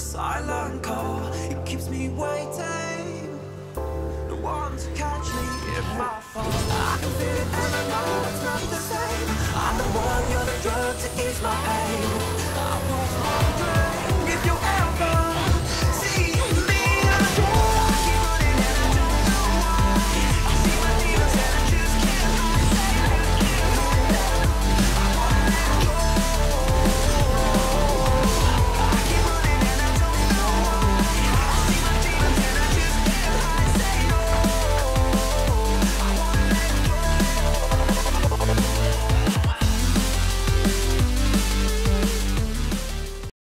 silent call. It keeps me waiting. No one to catch me if I fall. I can feel it every night. it's not the same. I'm the one, you're the drug to ease my pain.